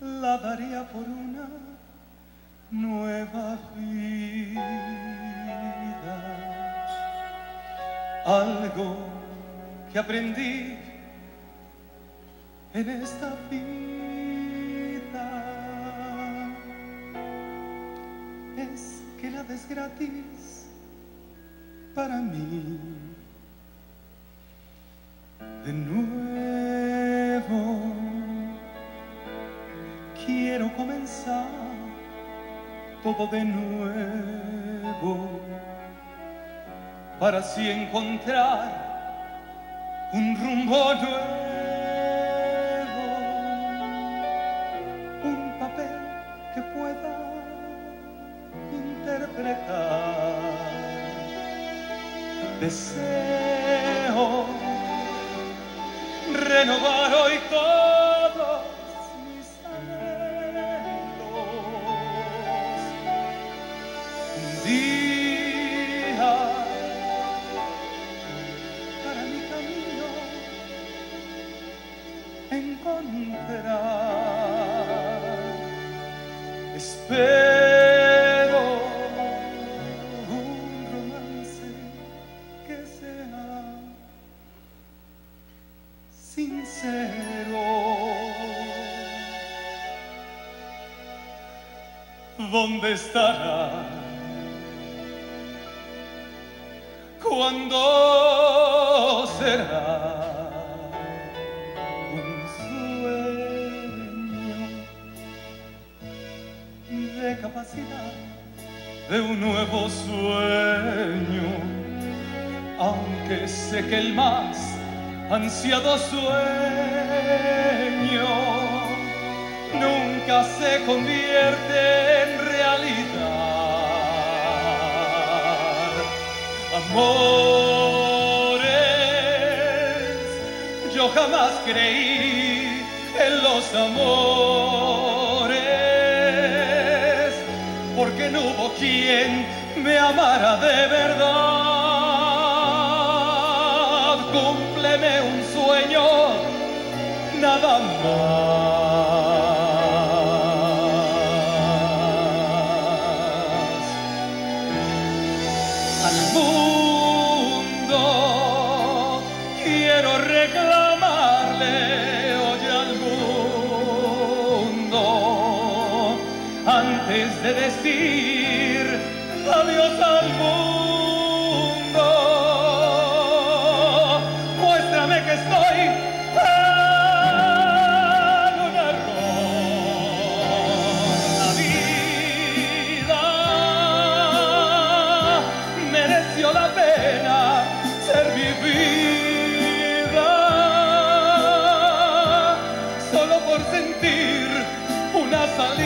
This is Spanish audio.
La daría por una nueva vida. Algo que aprendí en esta vida es que la es gratis para mí. Quiero comenzar todo de nuevo para así encontrar un rumbo nuevo. Deseo renovar día para mi camino encontrar. Espero sincero. ¿Dónde estará? ¿Cuándo será? Un sueño de capacidad de un nuevo sueño, aunque sé que el más ansiado sueño nunca se convierte Amores, yo jamás creí en los amores, porque no hubo quien me amara de verdad. un sueño, nada más. Reclamarle, oye al mundo, antes de decir adiós al mundo. Solo por sentir una salida.